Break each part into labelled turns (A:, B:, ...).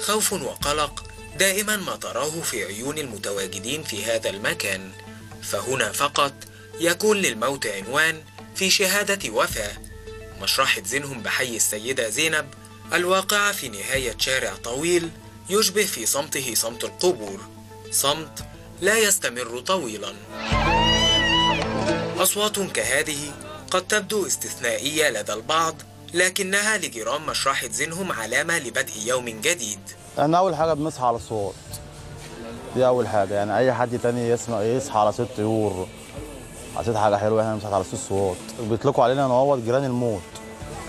A: خوف وقلق دائما ما تراه في عيون المتواجدين في هذا المكان. فهنا فقط يكون للموت عنوان في شهادة وفاة مشرحة زينهم بحي السيدة زينب الواقعة في نهاية شارع طويل يشبه في صمته صمت القبور. صمت لا يستمر طويلا. أصوات كهذه قد تبدو استثنائية لدى البعض لكنها لجيران مشرحة زينهم علامة لبدء يوم جديد.
B: إحنا أول حاجة بنصحى على الصوت. دي أول حاجة. يعني أي حد تاني يسمع يصحى على صوت طيور. على صوت حاجة حلوة إحنا بنصحى على صوت صوت بيطلقوا علينا نعوض جيران الموت.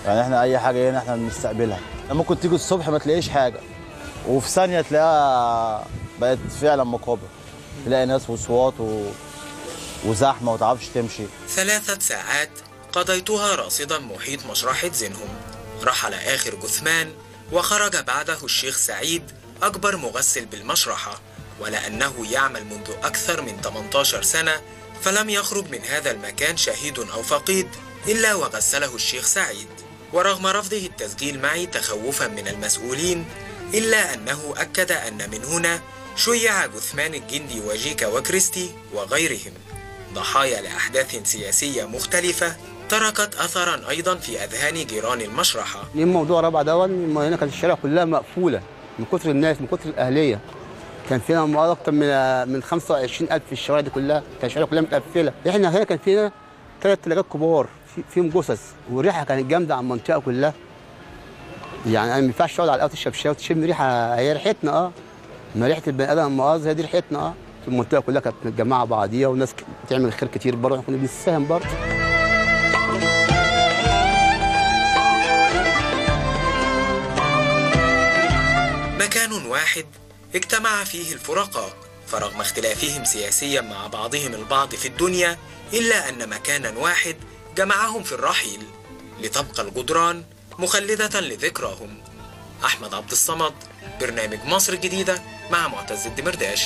B: يعني إحنا أي حاجة هنا إحنا بنستقبلها. ممكن تيجي الصبح ما تلاقيش حاجة. وفي ثانية تلاقيها بقت فعلا مقابر. تلاقي ناس وصوات و... وزحمة وما تعرفش تمشي.
A: ثلاثة ساعات قضيتها راصدا محيط مشرحة زينهم رحل آخر جثمان وخرج بعده الشيخ سعيد أكبر مغسل بالمشرحة. ولأنه يعمل منذ أكثر من 18 سنة فلم يخرج من هذا المكان شهيد أو فقيد إلا وغسله الشيخ سعيد. ورغم رفضه التسجيل معي تخوفا من المسؤولين إلا أنه أكد أن من هنا شيع جثمان الجندي وجيكا وكريستي وغيرهم. ضحايا لأحداث سياسية مختلفة تركت أثرا أيضا في أذهان جيران المشرحة.
C: ليه موضوع رابعة دون هنا كانت الشارع كلها مقفولة من كتر الناس من كتر الأهلية. كان فينا مؤاخذة أكتر من من 25000 في الشوارع دي كلها. كان الشوارع كلها متقفلة. إحنا هنا كان فينا ثلاث تلاجات كبار. في- فيهم جثث والريحة كانت جامدة على المنطقة كلها. يعني أنا ما ينفعش تقعد على تشرب شاي وتشم ريحة. هي ريحتنا أه. ما ريحة البني آدم المؤاخذة هي دي ريحتنا أه. المنطقة كلها كانت متجمعة بعضيها وناس ك- بتعمل خير كتير برضه. إحنا كنا بنساهم برضه.
A: مكان واحد اجتمع فيه الفرقاء فرغم اختلافهم سياسيا مع بعضهم البعض في الدنيا إلا أن مكانا واحد جمعهم في الرحيل لتبقى الجدران مخلدة لذكراهم. أحمد عبد الصمد برنامج مصر الجديدة مع معتز الدمرداش.